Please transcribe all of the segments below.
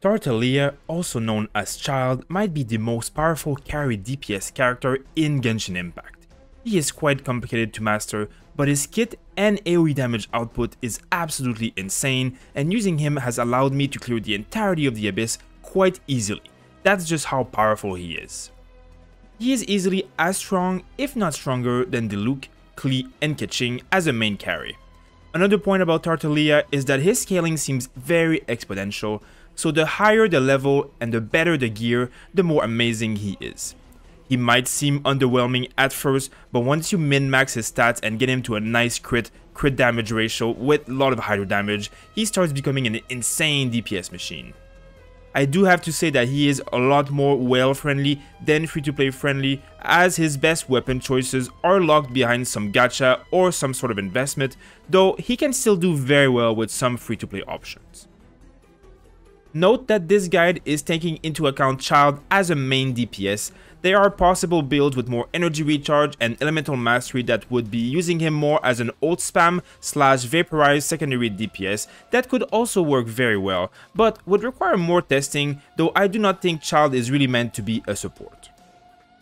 Tartaglia, also known as Childe, might be the most powerful carry DPS character in Genshin Impact. He is quite complicated to master, but his kit and AoE damage output is absolutely insane, and using him has allowed me to clear the entirety of the Abyss quite easily. That's just how powerful he is. He is easily as strong, if not stronger, than Diluc, Klee, and Keqing as a main carry. Another point about Tartaglia is that his scaling seems very exponential, so the higher the level and the better the gear, the more amazing he is. He might seem underwhelming at first, but once you min-max his stats and get him to a nice crit, crit damage ratio with a lot of hydro damage, he starts becoming an insane DPS machine. I do have to say that he is a lot more whale friendly than free-to-play friendly as his best weapon choices are locked behind some gacha or some sort of investment, though he can still do very well with some free-to-play options. Note that this guide is taking into account Childe as a main DPS. There are possible builds with more energy recharge and elemental mastery that would be using him more as an ult spam slash vaporized secondary DPS that could also work very well, but would require more testing, though I do not think Childe is really meant to be a support.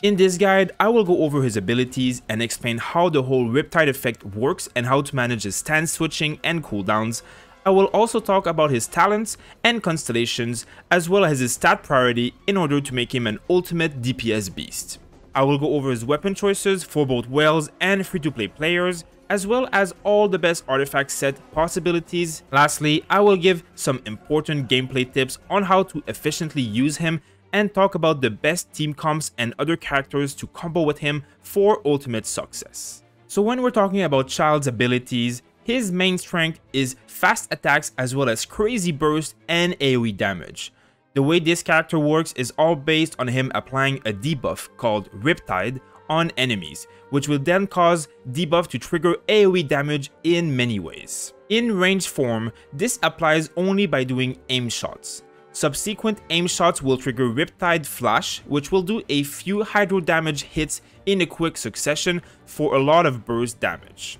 In this guide, I will go over his abilities and explain how the whole Riptide effect works and how to manage his stance switching and cooldowns, I will also talk about his talents and constellations as well as his stat priority in order to make him an ultimate DPS beast. I will go over his weapon choices for both whales and free-to-play players, as well as all the best artifact set possibilities. Lastly, I will give some important gameplay tips on how to efficiently use him and talk about the best team comps and other characters to combo with him for ultimate success. So when we're talking about Childe's abilities, his main strength is fast attacks as well as crazy burst and AoE damage. The way this character works is all based on him applying a debuff called Riptide on enemies, which will then cause debuff to trigger AoE damage in many ways. In range form, this applies only by doing aim shots. Subsequent aim shots will trigger Riptide Flash, which will do a few hydro damage hits in a quick succession for a lot of burst damage.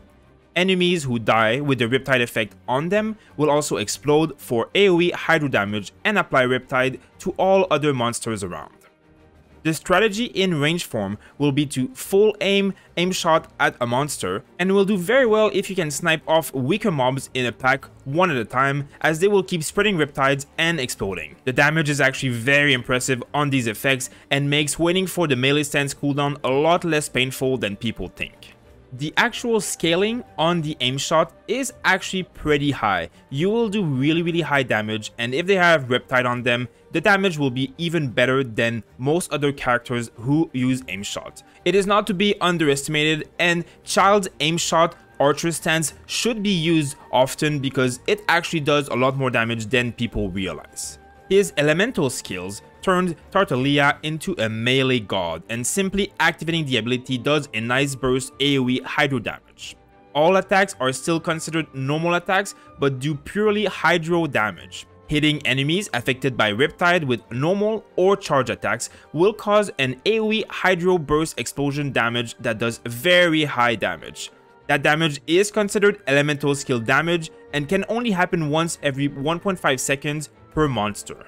Enemies who die with the Riptide effect on them will also explode for AoE hydro damage and apply Riptide to all other monsters around. The strategy in range form will be to full aim, aim shot at a monster, and will do very well if you can snipe off weaker mobs in a pack one at a time, as they will keep spreading riptides and exploding. The damage is actually very impressive on these effects and makes waiting for the melee stance cooldown a lot less painful than people think the actual scaling on the aim shot is actually pretty high. You will do really really high damage and if they have Riptide on them, the damage will be even better than most other characters who use aim shot. It is not to be underestimated and Childe's aim shot Archer stance should be used often because it actually does a lot more damage than people realize. His elemental skills turned Tartaglia into a melee god, and simply activating the ability does a nice burst AoE hydro damage. All attacks are still considered normal attacks, but do purely hydro damage. Hitting enemies affected by Riptide with normal or charge attacks will cause an AoE Hydro Burst explosion damage that does very high damage. That damage is considered elemental skill damage and can only happen once every 1.5 seconds per monster.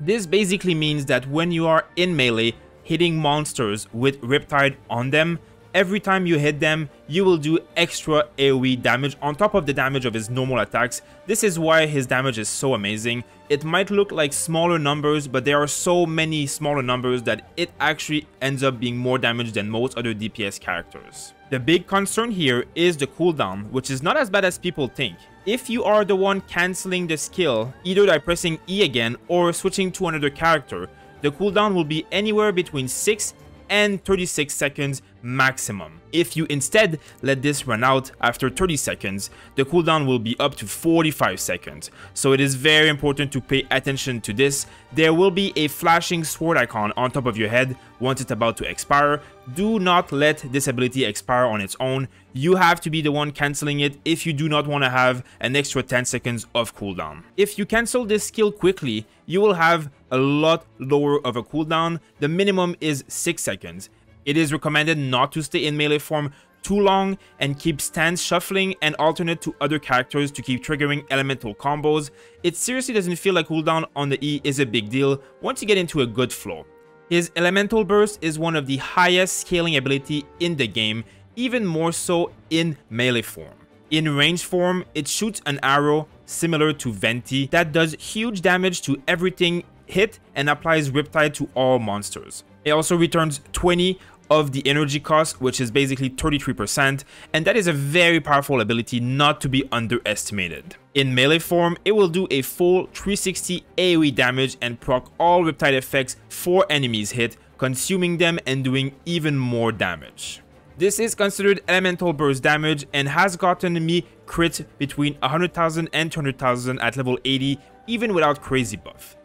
This basically means that when you are in melee, hitting monsters with Riptide on them, every time you hit them, you will do extra AoE damage on top of the damage of his normal attacks. This is why his damage is so amazing. It might look like smaller numbers, but there are so many smaller numbers that it actually ends up being more damage than most other DPS characters. The big concern here is the cooldown, which is not as bad as people think. If you are the one cancelling the skill, either by pressing E again or switching to another character, the cooldown will be anywhere between 6 and 36 seconds maximum. If you instead let this run out after 30 seconds, the cooldown will be up to 45 seconds. So it is very important to pay attention to this. There will be a flashing sword icon on top of your head once it's about to expire. Do not let this ability expire on its own. You have to be the one cancelling it if you do not want to have an extra 10 seconds of cooldown. If you cancel this skill quickly, you will have a lot lower of a cooldown. The minimum is 6 seconds. It is recommended not to stay in melee form too long and keep stance shuffling and alternate to other characters to keep triggering elemental combos, it seriously doesn't feel like cooldown on the E is a big deal once you get into a good flow. His elemental burst is one of the highest scaling ability in the game, even more so in melee form. In range form, it shoots an arrow similar to Venti that does huge damage to everything hit and applies Riptide to all monsters. It also returns 20 of the energy cost, which is basically 33%, and that is a very powerful ability not to be underestimated. In melee form, it will do a full 360 AoE damage and proc all Riptide effects for enemies hit, consuming them and doing even more damage. This is considered elemental burst damage and has gotten me crit between 100,000 and 200,000 at level 80 even without crazy buff.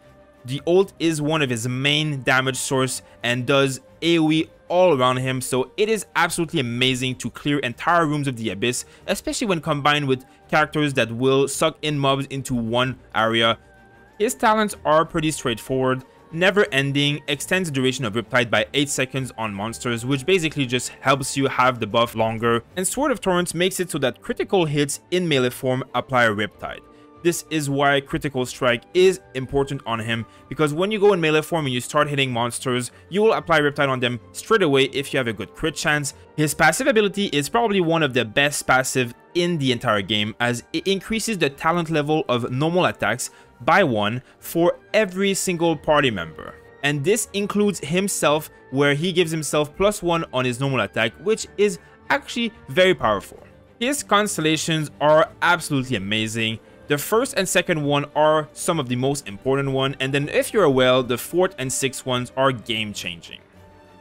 The ult is one of his main damage source and does AoE all around him, so it is absolutely amazing to clear entire rooms of the Abyss, especially when combined with characters that will suck in mobs into one area. His talents are pretty straightforward, never ending, extends the duration of Riptide by 8 seconds on monsters, which basically just helps you have the buff longer, and Sword of Torrents makes it so that critical hits in melee form apply Riptide. This is why Critical Strike is important on him, because when you go in melee form and you start hitting monsters, you will apply Riptide on them straight away if you have a good crit chance. His passive ability is probably one of the best passive in the entire game, as it increases the talent level of normal attacks by one for every single party member. And this includes himself, where he gives himself plus one on his normal attack, which is actually very powerful. His constellations are absolutely amazing. The first and second one are some of the most important one, and then if you're whale, the fourth and sixth ones are game changing.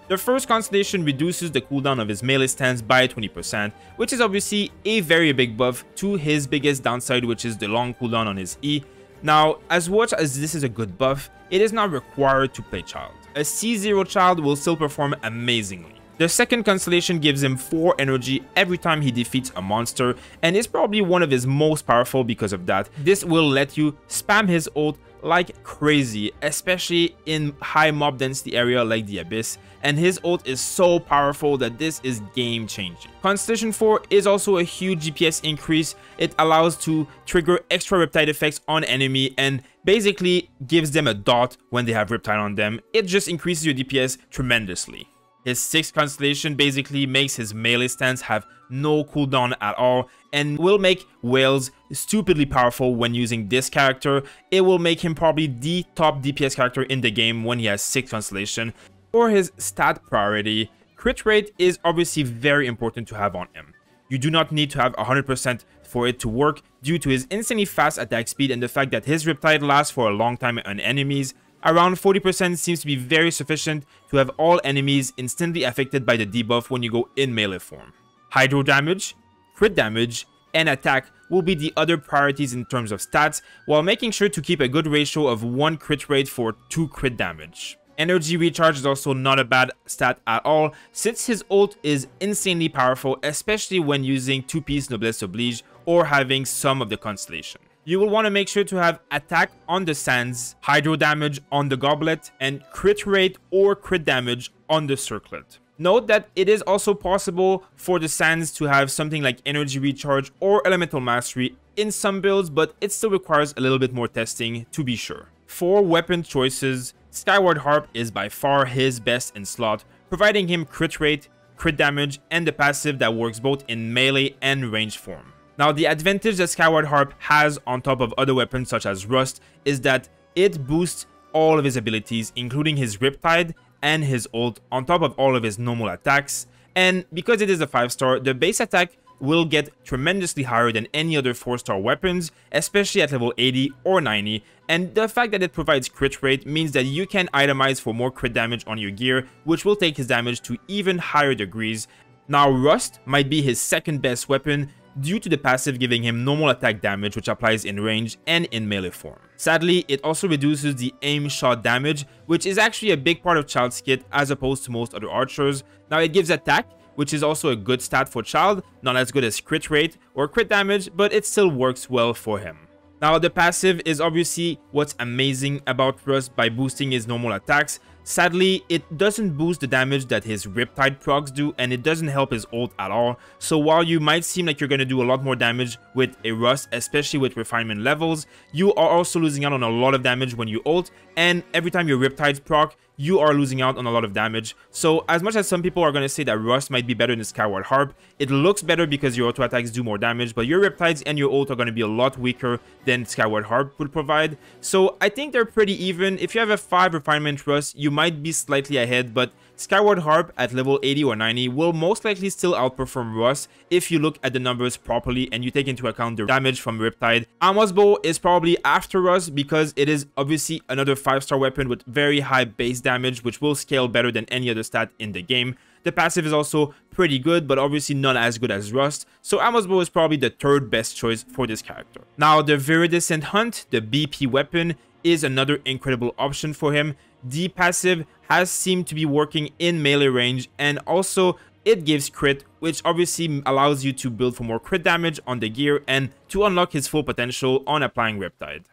The first constellation reduces the cooldown of his melee stance by 20%, which is obviously a very big buff to his biggest downside, which is the long cooldown on his E. Now, as much as this is a good buff, it is not required to play Childe. A C0 Childe will still perform amazingly. The second constellation gives him 4 energy every time he defeats a monster and is probably one of his most powerful because of that. This will let you spam his ult like crazy, especially in high mob density area like the Abyss, and his ult is so powerful that this is game changing. Constellation 4 is also a huge DPS increase, it allows to trigger extra Riptide effects on enemy and basically gives them a dot when they have Riptide on them, it just increases your DPS tremendously. His 6th constellation basically makes his melee stance have no cooldown at all and will make Whales stupidly powerful when using this character. It will make him probably the top DPS character in the game when he has 6 constellation. For his stat priority, crit rate is obviously very important to have on him. You do not need to have 100% for it to work due to his insanely fast attack speed and the fact that his Riptide lasts for a long time on enemies Around 40% seems to be very sufficient to have all enemies instantly affected by the debuff when you go in melee form. Hydro damage, crit damage, and attack will be the other priorities in terms of stats, while making sure to keep a good ratio of 1 crit rate for 2 crit damage. Energy recharge is also not a bad stat at all, since his ult is insanely powerful, especially when using 2-piece Noblesse Oblige or having some of the Constellation you will want to make sure to have attack on the sands, hydro damage on the goblet, and crit rate or crit damage on the circlet. Note that it is also possible for the sands to have something like energy recharge or elemental mastery in some builds, but it still requires a little bit more testing to be sure. For weapon choices, Skyward Harp is by far his best in slot, providing him crit rate, crit damage, and the passive that works both in melee and range form. Now, the advantage that Skyward Harp has on top of other weapons such as Rust is that it boosts all of his abilities, including his Riptide and his ult, on top of all of his normal attacks. And because it is a 5 star, the base attack will get tremendously higher than any other 4 star weapons, especially at level 80 or 90. And the fact that it provides crit rate means that you can itemize for more crit damage on your gear, which will take his damage to even higher degrees. Now, Rust might be his second best weapon due to the passive giving him normal attack damage which applies in range and in melee form. Sadly, it also reduces the aim shot damage, which is actually a big part of Childe's kit as opposed to most other archers. Now it gives attack, which is also a good stat for Child, not as good as crit rate or crit damage, but it still works well for him. Now the passive is obviously what's amazing about Rust by boosting his normal attacks, Sadly, it doesn't boost the damage that his Riptide procs do, and it doesn't help his ult at all. So while you might seem like you're going to do a lot more damage with a Rust, especially with refinement levels, you are also losing out on a lot of damage when you ult, and every time your Riptides proc, you are losing out on a lot of damage. So as much as some people are going to say that Rust might be better than Skyward Harp, it looks better because your auto attacks do more damage, but your Riptides and your ult are going to be a lot weaker than Skyward Harp would provide. So I think they're pretty even. If you have a 5 refinement Rust, you might be slightly ahead, but Skyward Harp at level 80 or 90 will most likely still outperform Rust if you look at the numbers properly and you take into account the damage from Riptide. Amos Bow is probably after Rust because it is obviously another 5-star weapon with very high base damage which will scale better than any other stat in the game. The passive is also pretty good, but obviously not as good as Rust, so Amos Bow is probably the third best choice for this character. Now, the Viridescent Hunt, the BP weapon, is another incredible option for him. The passive has seemed to be working in melee range and also it gives crit which obviously allows you to build for more crit damage on the gear and to unlock his full potential on applying Riptide.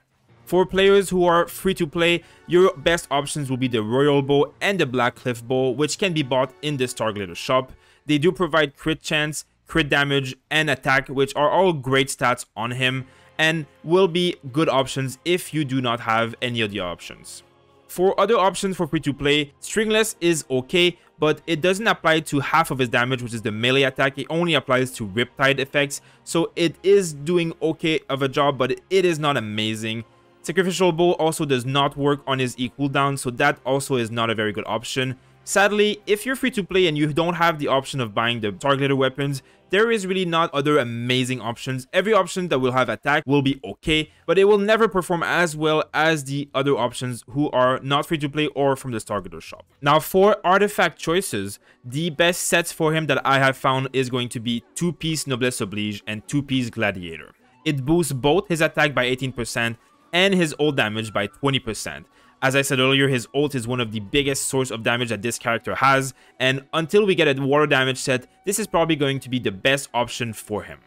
For players who are free to play, your best options will be the Royal Bow and the Blackcliff Bow which can be bought in the Starglitter shop. They do provide crit chance, crit damage, and attack which are all great stats on him and will be good options if you do not have any of the options. For other options for free to play, Stringless is okay, but it doesn't apply to half of his damage, which is the melee attack. It only applies to Riptide effects, so it is doing okay of a job, but it is not amazing. Sacrificial Bow also does not work on his E cooldown, so that also is not a very good option. Sadly, if you're free to play and you don't have the option of buying the targeted weapons, there is really not other amazing options. Every option that will have attack will be okay, but it will never perform as well as the other options who are not free to play or from the Stargazer shop. Now for artifact choices, the best sets for him that I have found is going to be 2-piece Noblesse Oblige and 2-piece Gladiator. It boosts both his attack by 18% and his ult damage by 20%. As I said earlier, his ult is one of the biggest source of damage that this character has, and until we get a water damage set, this is probably going to be the best option for him.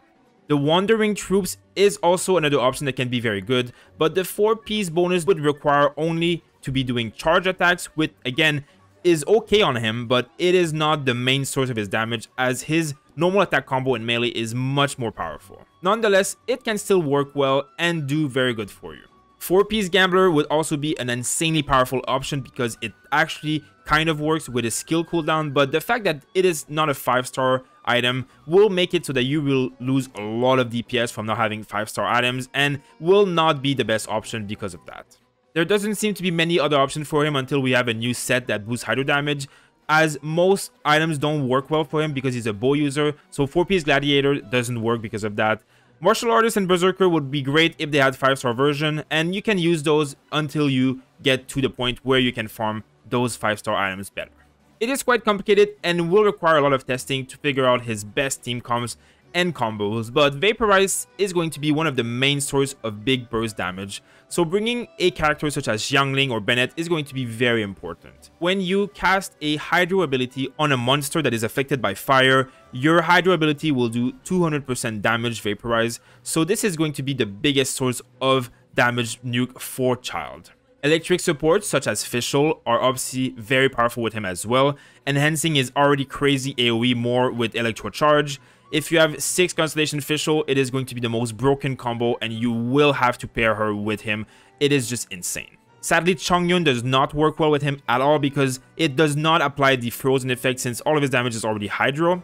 The Wanderer's Troupe is also another option that can be very good, but the 4-piece bonus would require only to be doing charge attacks, which again is okay on him, but it is not the main source of his damage as his normal attack combo in melee is much more powerful. Nonetheless, it can still work well and do very good for you. 4-piece Gambler would also be an insanely powerful option because it actually kind of works with a skill cooldown, but the fact that it is not a 5-star item will make it so that you will lose a lot of DPS from not having 5-star items and will not be the best option because of that. There doesn't seem to be many other options for him until we have a new set that boosts hydro damage, as most items don't work well for him because he's a bow user, so 4-piece Gladiator doesn't work because of that. Martial Artist and Berserker would be great if they had 5-star version, and you can use those until you get to the point where you can farm those 5-star items better. It is quite complicated and will require a lot of testing to figure out his best team comps and combos, but Vaporize is going to be one of the main source of big burst damage, so bringing a character such as Xiangling or Bennett is going to be very important. When you cast a Hydro ability on a monster that is affected by fire, your Hydro ability will do 200% damage Vaporize, so this is going to be the biggest source of damage nuke for Childe. Electric supports such as Fischl are obviously very powerful with him as well, enhancing his already crazy AoE more with Electro Charge, if you have 6 Constellation Fischl, it is going to be the most broken combo and you will have to pair her with him. It is just insane. Sadly, Chongyun does not work well with him at all because it does not apply the frozen effect since all of his damage is already Hydro.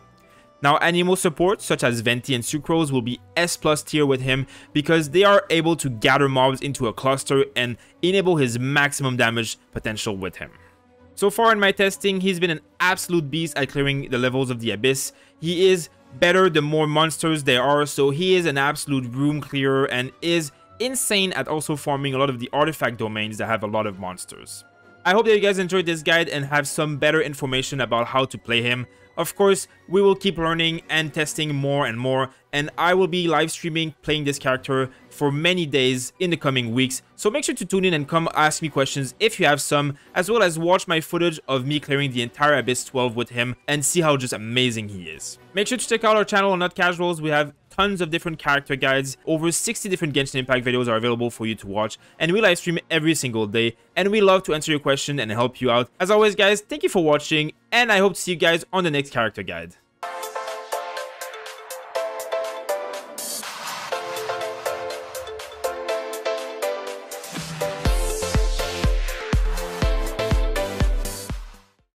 Now, Anemo supports such as Venti and Sucrose will be S plus tier with him because they are able to gather mobs into a cluster and enable his maximum damage potential with him. So far in my testing, he's been an absolute beast at clearing the levels of the Abyss. He is better the more monsters there are, so he is an absolute room clearer and is insane at also farming a lot of the artifact domains that have a lot of monsters. I hope that you guys enjoyed this guide and have some better information about how to play him. Of course, we will keep learning and testing more and more, and I will be live streaming playing this character for many days in the coming weeks, so make sure to tune in and come ask me questions if you have some, as well as watch my footage of me clearing the entire Abyss 12 with him and see how just amazing he is. Make sure to check out our channel on Not Casuals, we have tons of different character guides. Over 60 different Genshin Impact videos are available for you to watch, and we live stream every single day, and we love to answer your question and help you out. As always, guys, thank you for watching, and I hope to see you guys on the next character guide.